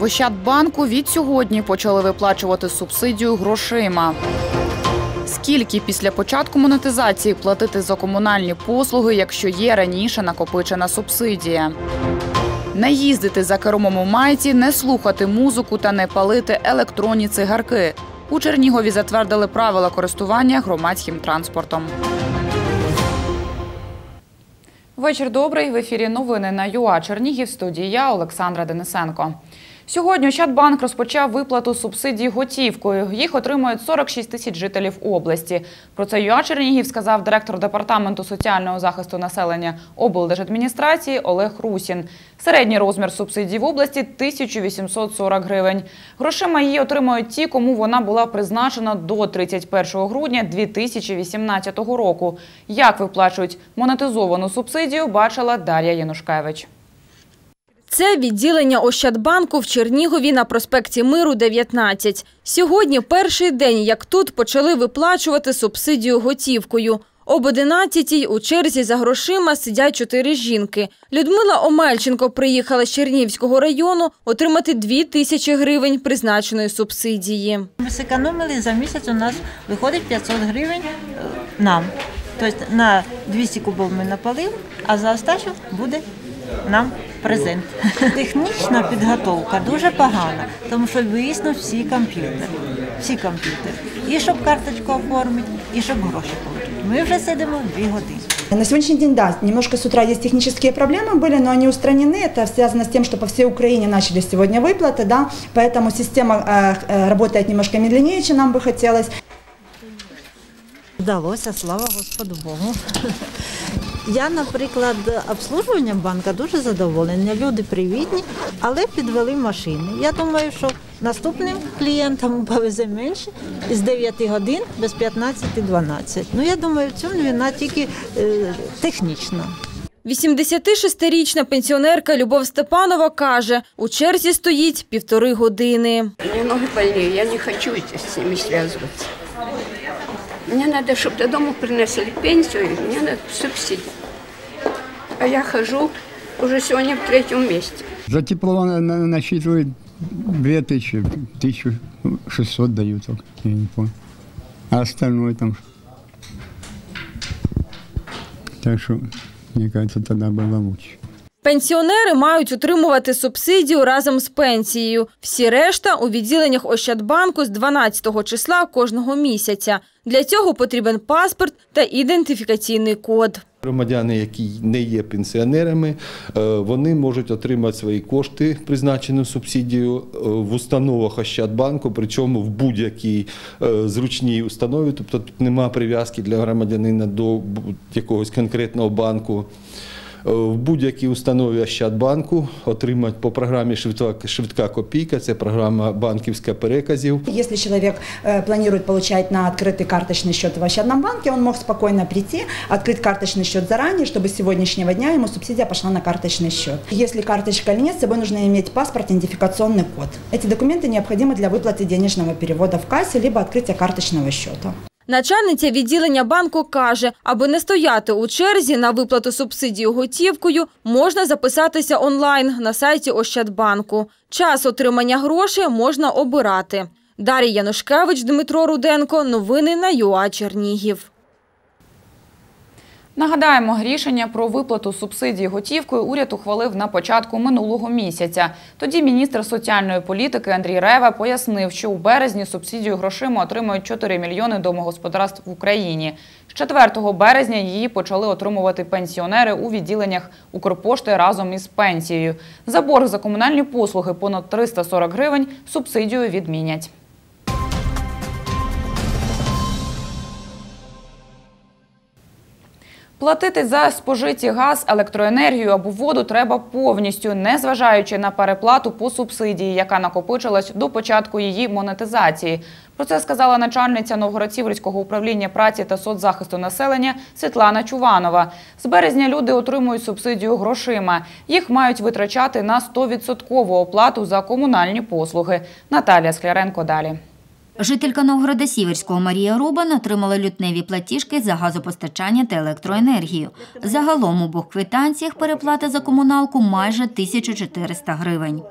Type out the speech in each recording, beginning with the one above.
В Ощадбанку від сьогодні почали виплачувати субсидію грошима. Скільки після початку монетизації платити за комунальні послуги, якщо є раніше накопичена субсидія? Не їздити за кермом у майці, не слухати музику та не палити електронні цигарки. У Чернігові затвердили правила користування громадським транспортом. Вечір добрий. В ефірі новини на ЮА Чернігів. Студії Олександра Денисенко. Сьогодні Ощадбанк розпочав виплату субсидій готівкою. Їх отримують 46 тисяч жителів області. Про це ЮА Чернігів сказав директор департаменту соціального захисту населення облдержадміністрації Олег Русін. Середній розмір субсидій в області 1840 гривень. Грошима її отримують ті, кому вона була призначена до 31 грудня 2018 року. Як виплачують монетизовану субсидію, бачила Дар'я Янушкевич. Це відділення Ощадбанку в Чернігові на проспекті Миру, 19. Сьогодні перший день, як тут почали виплачувати субсидію готівкою. Об 11-й у черзі за грошима сидять чотири жінки. Людмила Омельченко приїхала з Чернігівського району отримати 2 тисячі гривень призначеної субсидії. Ми зекономили за місяць у нас виходить 500 гривень е, нам. Тобто на 200 кубов ми напалили, а за остачу буде нам презент. Технічна підготовка дуже погана, тому що вияснив всі комп'ютери. Всі комп'ютери. І щоб карточку оформити, і щоб гроші отримати. Ми вже сидимо дві години. На сегодняшний день, да, немножко с утра есть технические проблемы были, но они устранены. Это связано с тем, что по всей Украине начали сегодня выплаты, да, поэтому система э, э, работает немножко медленнее, чем нам бы хотелось. Вдалося, слава Господу Богу. Я, наприклад, обслужуванням банка дуже задоволена. Люди привітні, але підвели машини. Я думаю, що наступним клієнтам повезе менше з 9 годин без 15-12. Ну, я думаю, в цьому вина тільки е, технічна. 86-річна пенсіонерка Любов Степанова каже, у черзі стоїть півтори години. У меня ноги больные, я не хочу с ними связываться. Мне надо, чтобы до дома принесли пенсию, и мне надо субсидию. А я хожу уже сегодня в третьем месте. За тепло на- на- насчитывают 2000, 1600 дают только, я не понял. А остальное там... Так что, мне кажется, тогда было лучше. Пенсіонери мають отримувати субсидію разом з пенсією. Всі решта у відділеннях Ощадбанку з 12 числа кожного місяця. Для цього потрібен паспорт та ідентифікаційний код. Громадяни, які не є пенсіонерами, е, вони можуть отримати свої кошти, призначену субсидію е, в установах Ощадбанку, причому в будь-якій е, зручній установі, тобто тут нема прив'язки для громадянина до якогось конкретного банку. Е, В будь-якій установі Ощадбанку отримати по програмі «Швидка, швидка копійка, це програма банківська переказів. Если человек э, планирует получать на открытый карточный счет в Ощадном банке, он мог спокойно прийти, открыть карточный счет заранее, чтобы с сегодняшнего дня ему субсидия пошла на карточный счет. Если карточка или нет, с собой нужно иметь паспорт, идентификационный код. Эти документы необходимы для выплаты денежного перевода в кассе, либо открытия карточного счета. Начальниця відділення банку каже, аби не стояти у черзі на виплату субсидії готівкою, можна записатися онлайн на сайті Ощадбанку. Час отримання грошей можна обирати. Дар'я Янушкевич, Дмитро Руденко. Новини на ЮА Чернігів. Нагадаємо, рішення про виплату субсидії готівкою уряд ухвалив на початку минулого місяця. Тоді міністр соціальної політики Андрій Рева пояснив, що у березні субсидію грошима отримують 4 мільйони домогосподарств в Україні. З 4 березня її почали отримувати пенсіонери у відділеннях Укрпошти разом із пенсією. За борг за комунальні послуги понад 340 гривень субсидію відмінять. Платити за спожиті газ, електроенергію або воду треба повністю, незважаючи на переплату по субсидії, яка накопичилась до початку її монетизації. Про це сказала начальниця Новгород-Сіверського управління праці та соцзахисту населення Світлана Чуванова. З березня люди отримують субсидію грошима. Їх мають витрачати на 100% оплату за комунальні послуги. Наталія Скляренко далі. Жителька Новгорода Сіверського Марія Рубан отримала лютневі платіжки за газопостачання та електроенергію. Загалом у обох квитанціях переплата за комуналку майже 1400 гривень.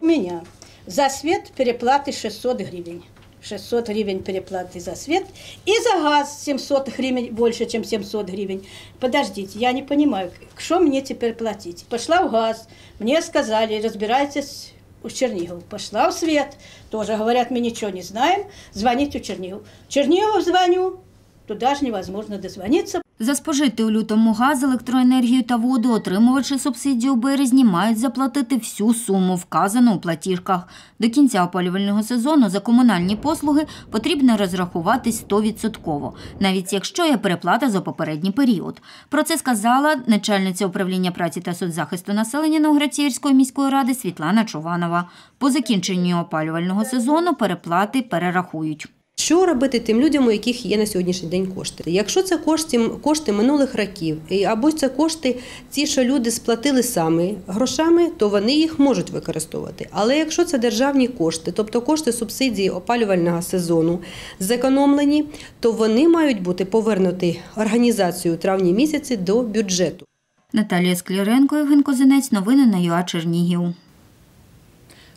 У меня За свет переплаты 600 гривен. 600 гривен переплаты за свет. И за газ 700 гривен, больше, чем 700 гривен. Подождите, я не понимаю, что мне теперь платить? Пошла в газ, мне сказали, разбирайтесь у Чернигов. Пошла в свет, тоже говорят, мы ничего не знаем, звоните в Чернигов. Чернигов звоню, туда же невозможно дозвониться. За спожити у лютому газ, електроенергію та воду отримувачі субсидії у березні мають заплатити всю суму, вказану у платіжках. До кінця опалювального сезону за комунальні послуги потрібно розрахуватись 100%, навіть якщо є переплата за попередній період. Про це сказала начальниця управління праці та соцзахисту населення Новгород-Сіверської міської ради Світлана Чуванова. По закінченню опалювального сезону переплати перерахують. Що робити тим людям, у яких є на сьогоднішній день кошти? Якщо це кошти, кошти минулих років, або це кошти, ті, що люди сплатили самі грошами, то вони їх можуть використовувати. Але якщо це державні кошти, тобто кошти субсидії опалювального сезону, зекономлені, то вони мають бути повернуті організацією травні місяці до бюджету. Наталія Скляренко, Євген Козинець. Новини на ЮА Чернігів.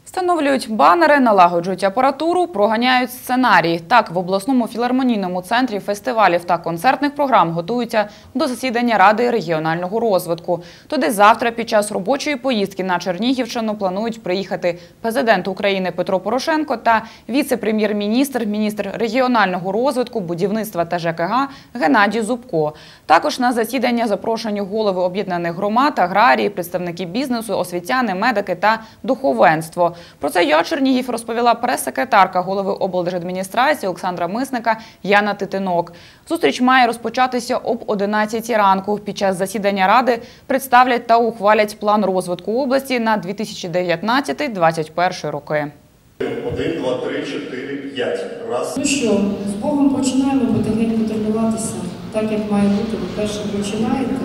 Встановлюють банери, налагоджують апаратуру, проганяють сценарії. Так, в обласному філармонійному центрі фестивалів та концертних програм готуються до засідання Ради регіонального розвитку. Туди завтра під час робочої поїздки на Чернігівщину планують приїхати президент України Петро Порошенко та віце-прем'єр-міністр, міністр регіонального розвитку, будівництва та ЖКГ Геннадій Зубко. Також на засідання запрошені голови об'єднаних громад, аграрії, представники бізнесу, освітяни, медики та духовенство. Про це ЮА Чернігів розповіла прес-секретарка голови облдержадміністрації Олександра Мисника Яна Титинок. Зустріч має розпочатися об 11 ранку. Під час засідання ради представлять та ухвалять план розвитку області на 2019-2021 роки. Один, два, три, чотири, п'ять. Раз. Ну що, з Богом починаємо потихеньку тренуватися, так як має бути. Ви перше починаєте.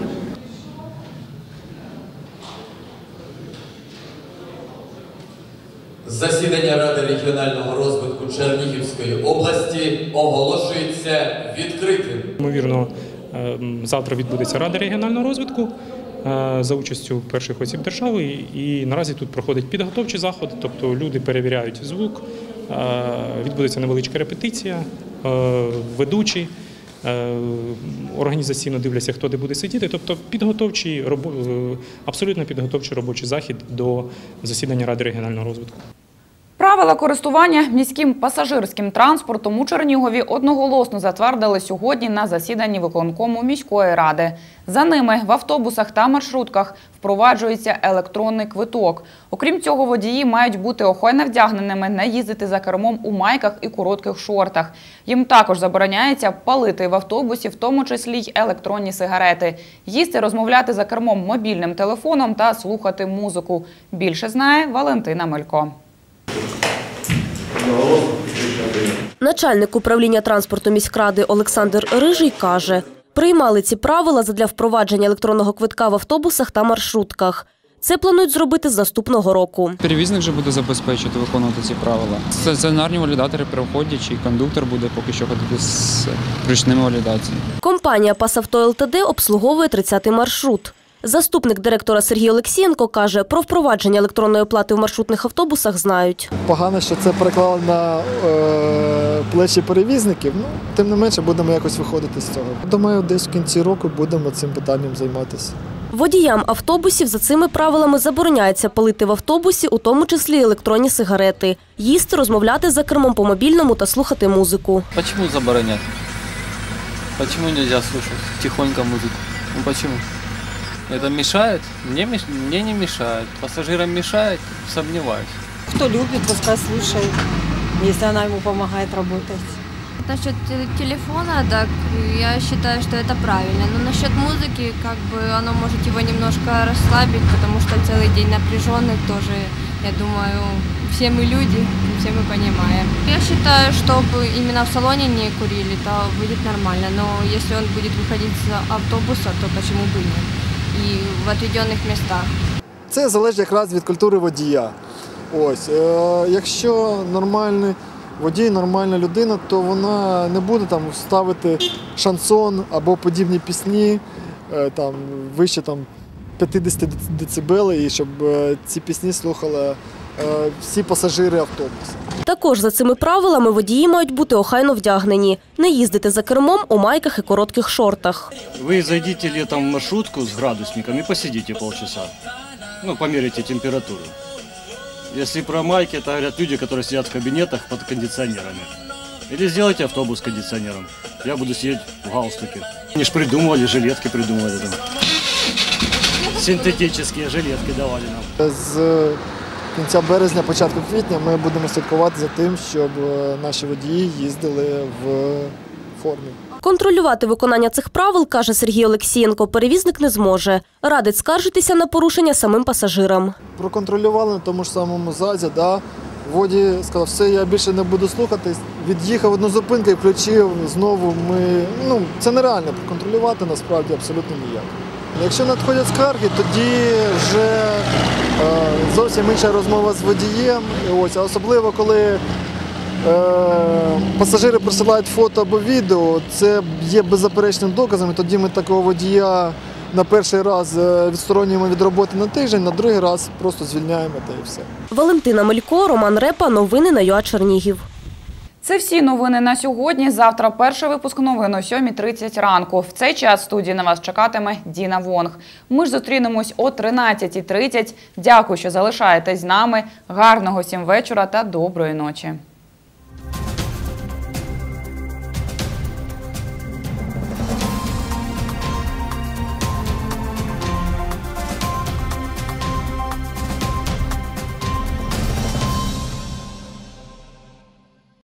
Засідання Ради регіонального розвитку Чернігівської області оголошується відкритим. Ймовірно, е, завтра відбудеться Рада регіонального розвитку е, за участю перших осіб держави. І наразі тут проходить підготовчі заходи, тобто люди перевіряють звук, е, відбудеться невеличка репетиція, ведучі. Організаційно дивляться, хто де буде сидіти. Тобто підготовчий абсолютно підготовчий робочий захід до засідання Ради регіонального розвитку. Правила користування міським пасажирським транспортом у Чернігові одноголосно затвердили сьогодні на засіданні виконкому міської ради. За ними в автобусах та маршрутках впроваджується електронний квиток. Окрім цього, водії мають бути охайно вдягненими, не їздити за кермом у майках і коротких шортах. Їм також забороняється палити в автобусі, в тому числі й електронні сигарети, їсти, розмовляти за кермом мобільним телефоном та слухати музику. Більше знає Валентина Мелько. Начальник управління транспорту міськради Олександр Рижий каже, приймали ці правила задля впровадження електронного квитка в автобусах та маршрутках. Це планують зробити з наступного року. Перевізник вже буде забезпечувати виконувати ці правила. Стаціонарні валідатори приходять, і кондуктор буде поки що ходити з ручними валідаціями. Компанія «Пасавто ЛТД» обслуговує 30-й маршрут. Заступник директора Сергій Олексієнко каже, про впровадження електронної оплати в маршрутних автобусах знають. Погано, що це переклали на е, плечі перевізників. Ну, тим не менше, будемо якось виходити з цього. Думаю, десь в кінці року будемо цим питанням займатися. Водіям автобусів за цими правилами забороняється палити в автобусі, у тому числі електронні сигарети, їсти, розмовляти за кермом по мобільному та слухати музику. Почему заборонять? Почему нельзя слушать тихонько музыку? Ну почему? Это мешает? Мне, мне не мешает. Пассажирам мешает? Сомневаюсь. Кто любит, пускай слушает, если она ему помогает работать. Насчет те- телефона, так я считаю, что это правильно. Но насчет музыки, как бы оно может его немножко расслабить, потому что целый день напряженный тоже, я думаю, все мы люди, все мы понимаем. Я считаю, чтобы именно в салоне не курили, то будет нормально. Но если он будет выходить из автобуса, то почему бы нет? И в відведених містах. Це залежить якраз від культури водія. Ось, е, якщо нормальний водій, нормальна людина, то вона не буде там ставити шансон або подібні пісні, е, там, вище там, 50 дБ і щоб е, ці пісні слухали е, всі пасажири автобусу. Також за цими правилами водії мають бути охайно вдягнені, не їздити за кермом у майках і коротких шортах. Вы зайдите летом в маршрутку с градусником и посидите полчаса. Ну, померите температуру. Если про майки, это говорят люди, которые сидят в кабинетах под кондиционерами. Или сделайте автобус с кондиционером. Я буду сидеть в галстуке. Они ж придумывали, жилетки придумывали там. Синтетические жилетки давали нам. З кінця березня, початку квітня ми будемо слідкувати за тим, щоб е, наші водії їздили в формі. Контролювати виконання цих правил, каже Сергій Олексієнко, перевізник не зможе. Радить скаржитися на порушення самим пасажирам. Проконтролювали на тому ж самому ЗАЗі, да. Воді сказав, все, я більше не буду слухатись. Від'їхав одну зупинку і включив знову. Ми ну це нереально проконтролювати насправді абсолютно ніяк. Якщо надходять скарги, тоді вже зовсім інша розмова з водієм. Ось, а особливо коли е, пасажири присилають фото або відео, це є беззаперечним доказом. і Тоді ми такого водія на перший раз е, відсторонюємо від роботи на тиждень, на другий раз просто звільняємо та і все. Валентина Мелько, Роман Репа. Новини на ЮА Чернігів. Це всі новини на сьогодні. Завтра перший випуск новин о 7.30 ранку. В цей час студії на вас чекатиме Діна Вонг. Ми ж зустрінемось о 13.30. Дякую, що залишаєтесь з нами. Гарного всім вечора та доброї ночі.